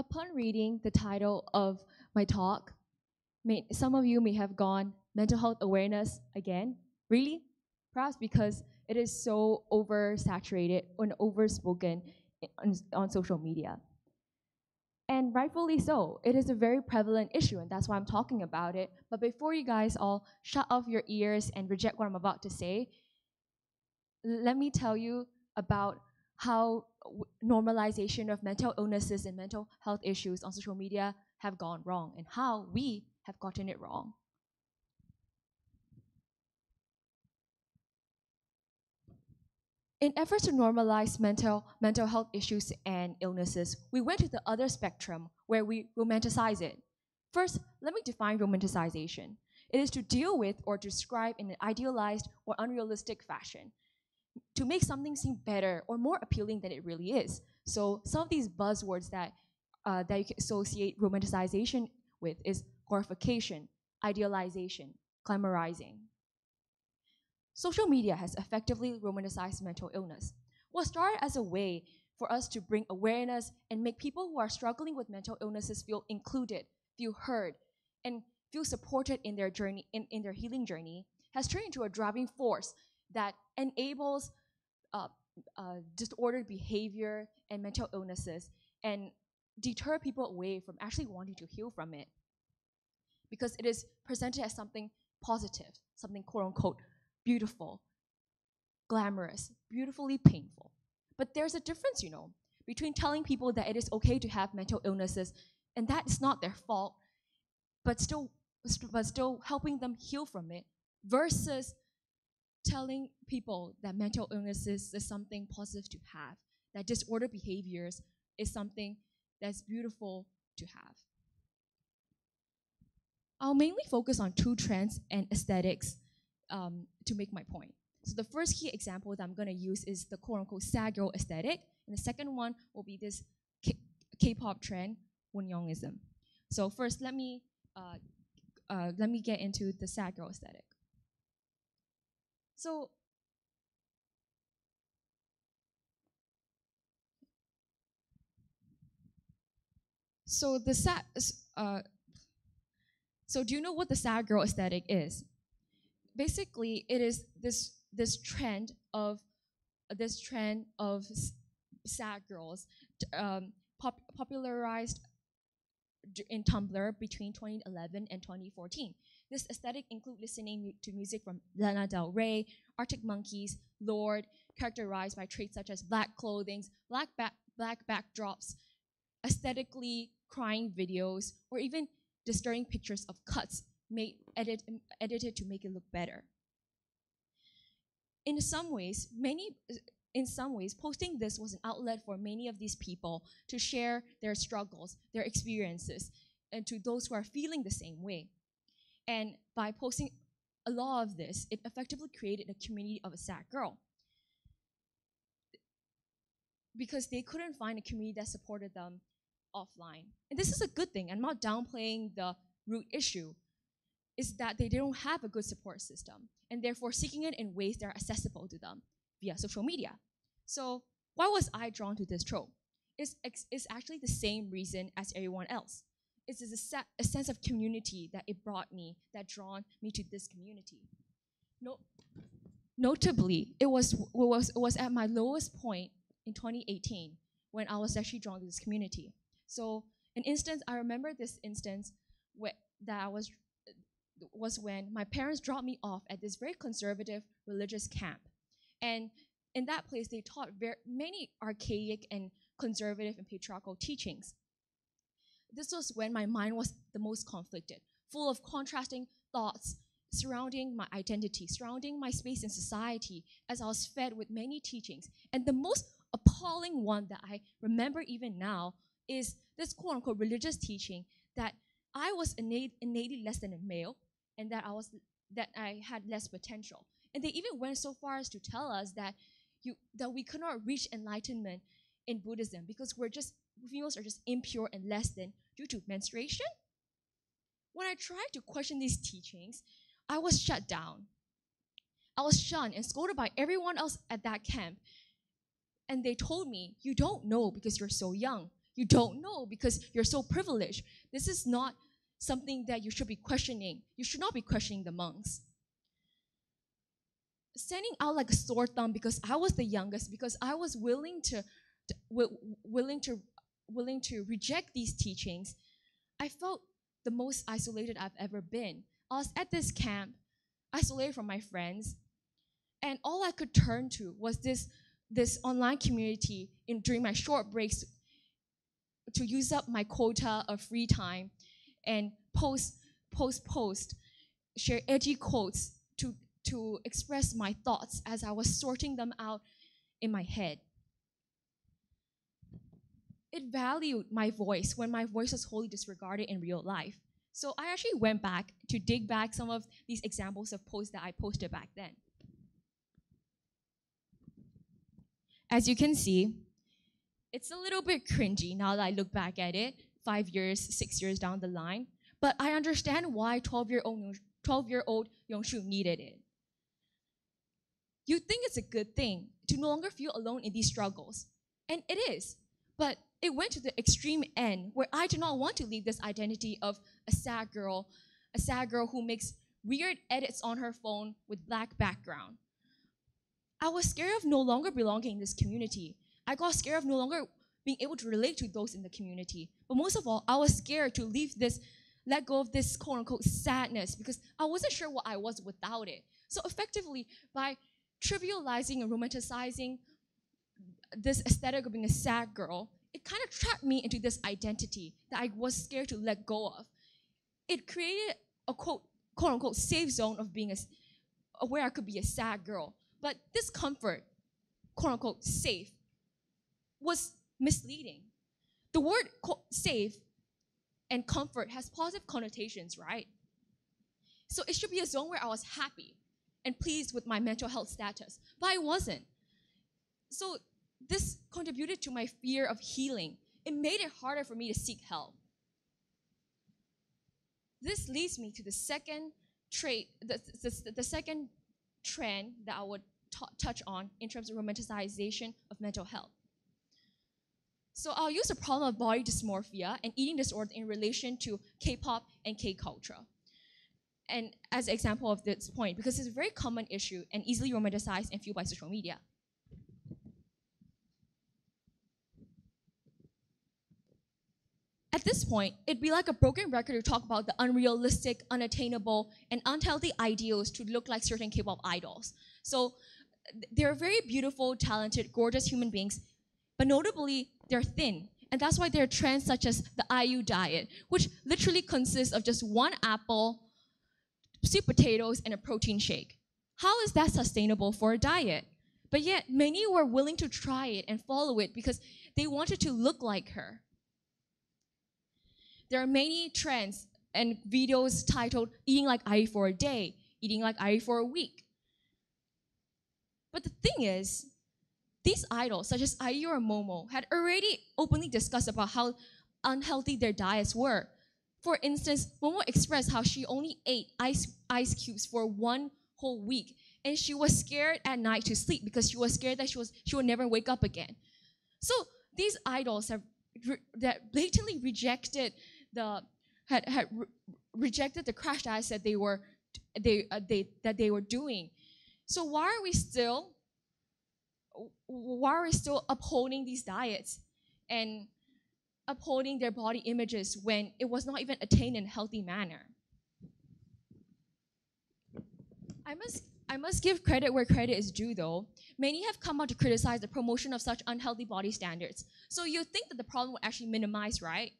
Upon reading the title of my talk, may, some of you may have gone, mental health awareness again? Really? Perhaps because it is so oversaturated and overspoken on, on social media. And rightfully so. It is a very prevalent issue, and that's why I'm talking about it. But before you guys all shut off your ears and reject what I'm about to say, let me tell you about how normalization of mental illnesses and mental health issues on social media have gone wrong and how we have gotten it wrong. In efforts to normalize mental, mental health issues and illnesses, we went to the other spectrum where we romanticize it. First, let me define romanticization. It is to deal with or describe in an idealized or unrealistic fashion, to make something seem better or more appealing than it really is. So some of these buzzwords that, uh, that you can associate romanticization with is glorification, idealization, glamorizing. Social media has effectively romanticized mental illness. What started as a way for us to bring awareness and make people who are struggling with mental illnesses feel included, feel heard, and feel supported in their journey, in, in their healing journey, has turned into a driving force that enables uh, uh, disordered behavior and mental illnesses and deter people away from actually wanting to heal from it because it is presented as something positive, something quote unquote beautiful, glamorous, beautifully painful. But there's a difference, you know, between telling people that it is okay to have mental illnesses and that is not their fault, but still, but still helping them heal from it, versus telling people that mental illnesses is something positive to have, that disordered behaviors is something that's beautiful to have. I'll mainly focus on two trends and aesthetics um, to make my point. So the first key example that I'm going to use is the quote-unquote girl aesthetic, and the second one will be this K-pop trend, Wonyoungism. So first, let me uh, uh, let me get into the girl aesthetic. So so the sad uh, so do you know what the sad girl aesthetic is? Basically, it is this this trend of this trend of sad girls um, pop popularized in Tumblr between 2011 and 2014. This aesthetic includes listening to music from Lana Del Rey, Arctic Monkeys, Lorde, characterized by traits such as black clothing, black, back, black backdrops, aesthetically crying videos, or even disturbing pictures of cuts made, edit, edited to make it look better. In some ways, many in some ways, posting this was an outlet for many of these people to share their struggles, their experiences, and to those who are feeling the same way. And by posting a lot of this, it effectively created a community of a sad girl. Because they couldn't find a community that supported them offline. And this is a good thing. I'm not downplaying the root issue. Is that they don't have a good support system and therefore seeking it in ways that are accessible to them via social media. So why was I drawn to this trope? It's, it's actually the same reason as everyone else. It's a, a sense of community that it brought me, that drawn me to this community. No, notably, it was, it was, it was at my lowest point in 2018 when I was actually drawn to this community. So an instance, I remember this instance that I was, was when my parents dropped me off at this very conservative religious camp. And in that place, they taught very, many archaic and conservative and patriarchal teachings. This was when my mind was the most conflicted, full of contrasting thoughts surrounding my identity, surrounding my space in society, as I was fed with many teachings. And the most appalling one that I remember even now is this quote unquote religious teaching that I was innate, innately less than a male and that I was that I had less potential. And they even went so far as to tell us that you that we could not reach enlightenment in Buddhism because we're just females are just impure and less than due to menstruation. When I tried to question these teachings, I was shut down. I was shunned and scolded by everyone else at that camp. And they told me, You don't know because you're so young. You don't know because you're so privileged. This is not something that you should be questioning. You should not be questioning the monks. Standing out like a sore thumb because I was the youngest, because I was willing to, to wi- willing to willing to reject these teachings, I felt the most isolated I've ever been. I was at this camp, isolated from my friends, and all I could turn to was this, this online community in, during my short breaks to use up my quota of free time and post, post, post, share edgy quotes to, express my thoughts as I was sorting them out in my head it valued my voice when my voice was wholly disregarded in real life. So I actually went back to dig back some of these examples of posts that I posted back then. As you can see, it's a little bit cringy now that I look back at it, five years, six years down the line. But I understand why 12 year old 12 year old Yone Shou needed it. You think it's a good thing to no longer feel alone in these struggles. And it is. But it went to the extreme end where I do not want to leave this identity of a sad girl, a sad girl who makes weird edits on her phone with black background. I was scared of no longer belonging in this community. I got scared of no longer being able to relate to those in the community. But most of all, I was scared to leave this, let go of this quote unquote sadness because I wasn't sure what I was without it. So effectively, by trivializing and romanticizing this aesthetic of being a sad girl, it kind of trapped me into this identity that I was scared to let go of. It created a quote, quote unquote safe zone of being a, where I could be a sad girl. But this comfort, quote unquote safe, was misleading. The word quote, safe and comfort has positive connotations, right? So it should be a zone where I was happy and pleased with my mental health status, but I wasn't. So this contributed to my fear of healing. It made it harder for me to seek help. This leads me to the second trait, the, the, the second trend that I would touch on in terms of romanticization of mental health. So I'll use the problem of body dysmorphia and eating disorder in relation to K-pop and K-culture. And as an example of this point, because it's a very common issue and easily romanticized and fueled by social media. At this point, it'd be like a broken record to talk about the unrealistic, unattainable, and unhealthy ideals to look like certain K-pop idols. So they're very beautiful, talented, gorgeous human beings, but notably, they're thin. And that's why there are trends such as the IU diet, which literally consists of just one apple, sweet potatoes, and a protein shake. How is that sustainable for a diet? But yet, many were willing to try it and follow it because they wanted to look like her. There are many trends and videos titled Eating Like IU for a Day, Eating Like IU for a Week. But the thing is, these idols, such as IU or Momo, had already openly discussed about how unhealthy their diets were. For instance, Momo expressed how she only ate ice, ice cubes for one whole week, and she was scared at night to sleep because she was scared that she, was, she would never wake up again. So these idols have that blatantly rejected the had had re- rejected the crash diets that they were they uh, they that they were doing. So why are we still why are we still upholding these diets and upholding their body images when it was not even attained in a healthy manner? I must I must give credit where credit is due though. Many have come out to criticize the promotion of such unhealthy body standards. So you think that the problem would actually minimize, right?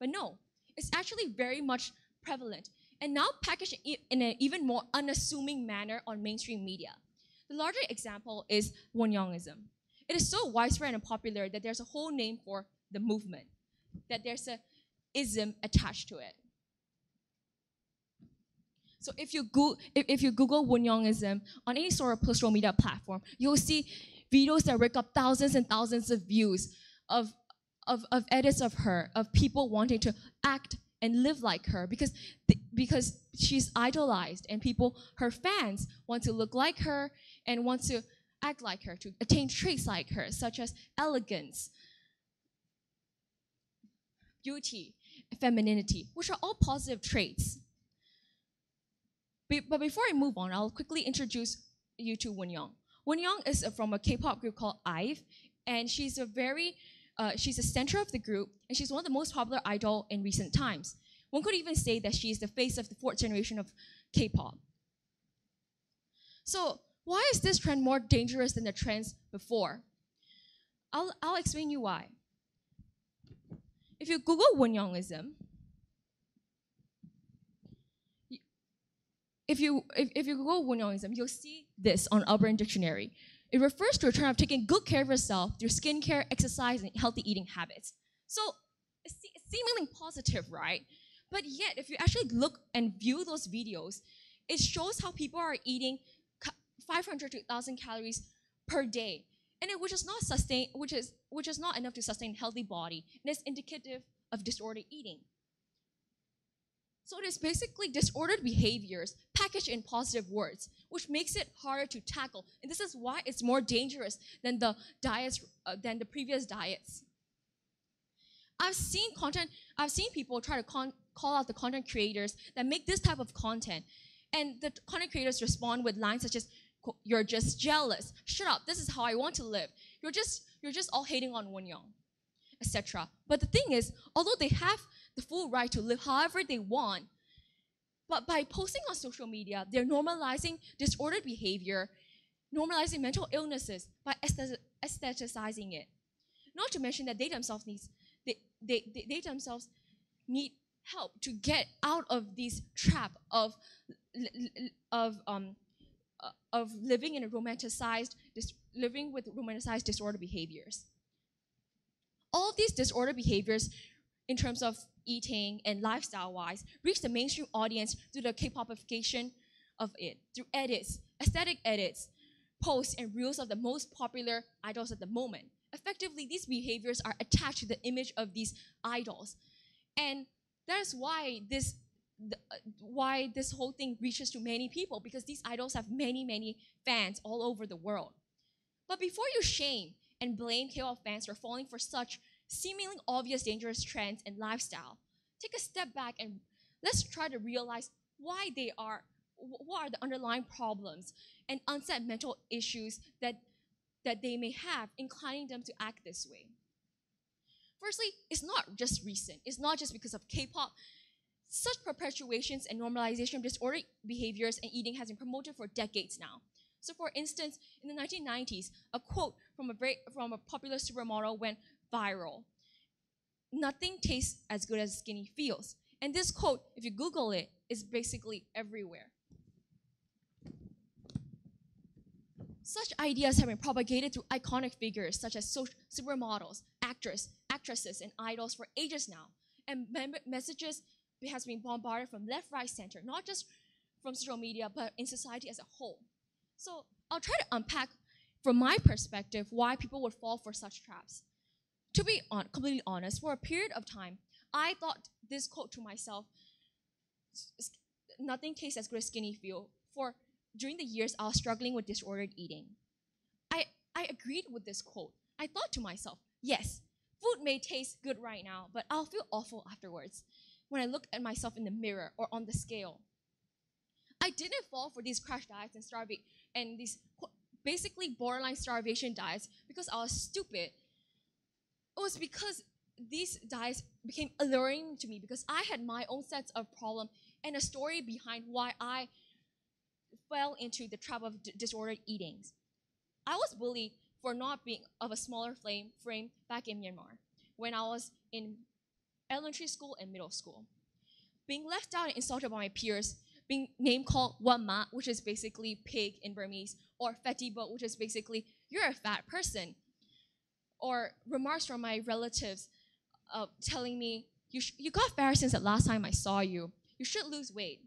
But no, it's actually very much prevalent and now packaged in an even more unassuming manner on mainstream media. The larger example is Wonyoungism. It is so widespread and popular that there's a whole name for the movement, that there's a ism attached to it. So if you, go, if, if you Google Wonyoungism on any sort of social media platform, you'll see videos that rake up thousands and thousands of views of of, of edits of her, of people wanting to act and live like her because, because she's idolized and people, her fans, want to look like her and want to act like her, to attain traits like her, such as elegance, beauty, femininity, which are all positive traits. But before I move on, I'll quickly introduce you to. Wen Young is from a K-pop group called IVE, and she's a very, uh, she's the center of the group, and she's one of the most popular idol in recent times. One could even say that she's the face of the fourth generation of K-pop. So why is this trend more dangerous than the trends before? I'll, I'll explain you why. If you Google Wonyoungism, if you if, if you Google Wonyoungism, you'll see this on Urban Dictionary. It refers to a trend of taking good care of yourself through skincare, exercise, and healthy eating habits. So it's seemingly positive, right? But yet, if you actually look and view those videos, it shows how people are eating 500 to 1,000 calories per day, and it, which is not sustain, which is which is not enough to sustain healthy body, and it's indicative of disordered eating. So it is basically disordered behaviors packaged in positive words, which makes it harder to tackle. And this is why it's more dangerous than the diets uh, than the previous diets. I've seen content. I've seen people try to call out the content creators that make this type of content, and the content creators respond with lines such as "You're just jealous. Shut up. This is how I want to live. You're just you're just all hating on Wonyoung, etc." But the thing is, although they have the full right to live however they want. But by posting on social media, they're normalizing disordered behavior, normalizing mental illnesses by aestheticizing it. Not to mention that they themselves need they, they, they, they themselves need help to get out of this trap of of um of living in a romanticized living with romanticized disorder behaviors. All of these disorder behaviors in terms of eating and lifestyle wise reach the mainstream audience through the K-popification of it, through edits, aesthetic edits, posts, and reels of the most popular idols at the moment. Effectively, these behaviors are attached to the image of these idols. And that's why this the, uh, why this whole thing reaches to many people because these idols have many many fans all over the world. But before you shame and blame K-pop fans for falling for such seemingly obvious dangerous trends and lifestyle, take a step back and let's try to realize why they are, what are the underlying problems and unset mental issues that, that they may have, inclining them to act this way. Firstly, it's not just recent. It's not just because of K-pop. Such perpetuations and normalization of disordered behaviors and eating has been promoted for decades now. So for instance, in the 1990s, a quote from a, very, from a popular supermodel went viral. Nothing tastes as good as skinny feels. And this quote, if you Google it, is basically everywhere. Such ideas have been propagated through iconic figures such as supermodels, actors, actresses, and idols for ages now. And messages has been bombarded from left, right, center, not just from social media, but in society as a whole. So I'll try to unpack, from my perspective, why people would fall for such traps to be on, completely honest, for a period of time, I thought this quote to myself, nothing tastes as good as skinny feel. For during the years I was struggling with disordered eating. I, I agreed with this quote. I thought to myself, yes, food may taste good right now, but I'll feel awful afterwards when I look at myself in the mirror or on the scale. I didn't fall for these crash diets and starving and these basically borderline starvation diets because I was stupid it was because these diets became alluring to me because I had my own sets of problem and a story behind why I fell into the trap of disordered eatings. I was bullied for not being of a smaller frame back in Myanmar when I was in elementary school and middle school. Being left out and insulted by my peers, being name called Wama, which is basically pig in Burmese, or Fetibo, which is basically you're a fat person or remarks from my relatives uh, telling me, you, you got fatter since the last time I saw you. You should lose weight,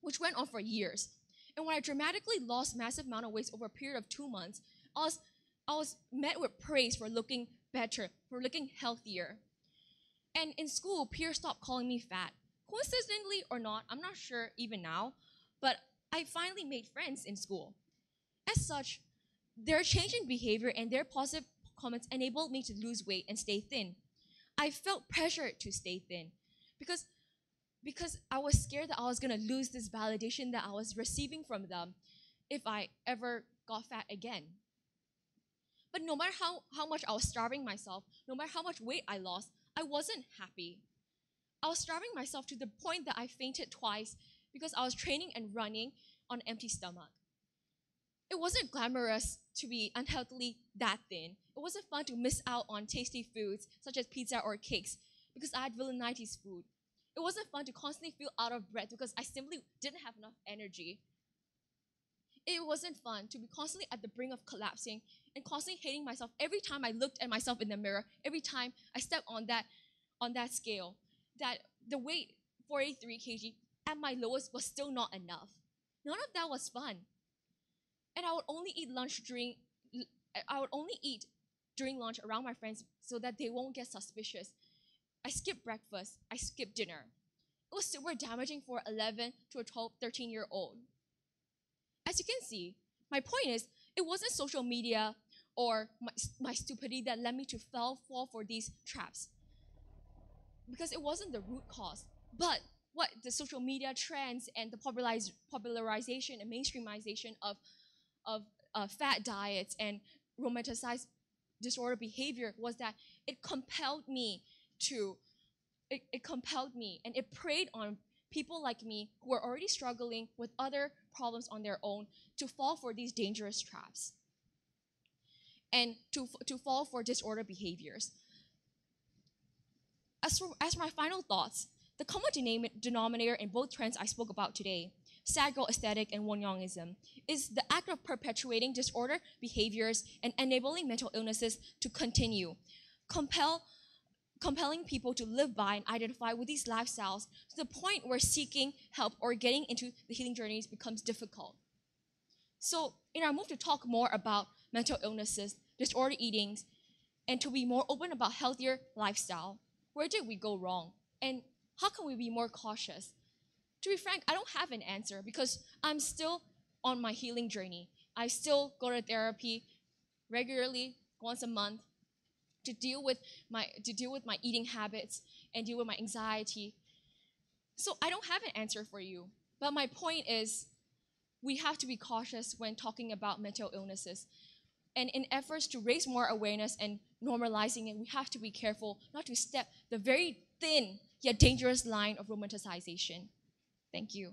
which went on for years. And when I dramatically lost massive amount of weight over a period of two months, I was, I was met with praise for looking better, for looking healthier. And in school, peers stopped calling me fat. Coincidentally or not, I'm not sure even now, but I finally made friends in school. As such, their change in behavior and their positive comments enabled me to lose weight and stay thin. I felt pressured to stay thin because because I was scared that I was gonna lose this validation that I was receiving from them if I ever got fat again. But no matter how, how much I was starving myself, no matter how much weight I lost, I wasn't happy. I was starving myself to the point that I fainted twice because I was training and running on an empty stomach. It wasn't glamorous to be unhealthily that thin. It wasn't fun to miss out on tasty foods such as pizza or cakes because I had villainitis food. It wasn't fun to constantly feel out of breath because I simply didn't have enough energy. It wasn't fun to be constantly at the brink of collapsing and constantly hating myself every time I looked at myself in the mirror, every time I stepped on that on that scale. That the weight 483 kg at my lowest was still not enough. None of that was fun. And I would only eat lunch during I would only eat during lunch around my friends so that they won't get suspicious. I skipped breakfast, I skipped dinner. It was super damaging for 11 to a 12, 13 year old. As you can see, my point is, it wasn't social media or my, my stupidity that led me to fall, fall for these traps. Because it wasn't the root cause. But what the social media trends and the populariz- popularization and mainstreamization of, of uh, fat diets and romanticized disorder behavior was that it compelled me to, it, it compelled me and it preyed on people like me who are already struggling with other problems on their own to fall for these dangerous traps and to, to fall for disorder behaviors. As for, as for my final thoughts, the common denominator in both trends I spoke about today, sad girl aesthetic and Wonyoungism, is the act of perpetuating disorder behaviors and enabling mental illnesses to continue. Compel compelling people to live by and identify with these lifestyles to the point where seeking help or getting into the healing journeys becomes difficult. So, in our move to talk more about mental illnesses, disorder eatings, and to be more open about healthier lifestyle, where did we go wrong? And how can we be more cautious? To be frank, I don't have an answer because I'm still on my healing journey. I still go to therapy regularly, once a month, to deal with my to deal with my eating habits and deal with my anxiety. So I don't have an answer for you. But my point is we have to be cautious when talking about mental illnesses. And in efforts to raise more awareness and normalizing it, we have to be careful not to step the very thin yet dangerous line of romanticization. Thank you.